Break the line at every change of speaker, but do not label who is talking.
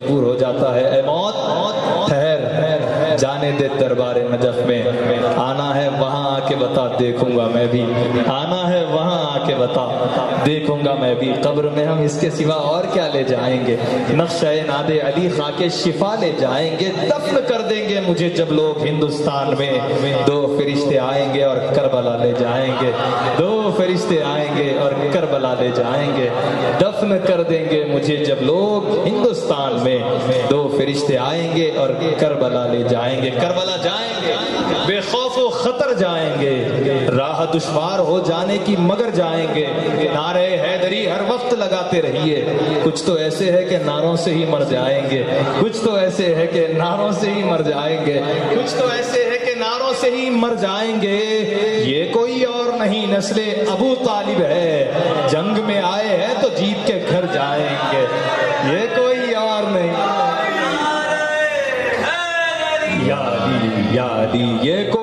मजबूर हो जाता है। ए मौत, ठहर। जाने दे दरबार नजफ में। आना है वहाँ। आके बता, देखूँगा मैं भी। आना है, वहाँ आके बता। देखूँगा मैं भी। कब्र में हम इसके सिवा और क्या ले जाएँगे? नक्शा नादे अली खा के शिफा ले जाएँगे। दफन कर देंगे मुझे जब लोग हिंदुस्तान में। दो फरिश्ते आएँगे और करबला ले जाएँगे। दो फरिश्ते आएँगे और करबला ले जाएँगे। दफन कर देंगे मुझे जब लोग हिंदुस्तान में। दो फरिश्ते आएँगे और करबला ले जाएँगे। करबला जाएँगे। बेखौफ खतर जाएँगे। राह दुश्वार हो जाने की मगर जाएँगे। नारे हैदरी हर वक्त लगाते रहिए। कुछ तो ऐसे है कि नारों से ही मर जाएँगे। कुछ तो ऐसे है कि नारों से ही मर जाएँगे। कुछ तो ऐसे है कि नारों से ही मर जाएँगे। ये कोई और नहीं नस्ले अबू तालिब है। यादी यादी को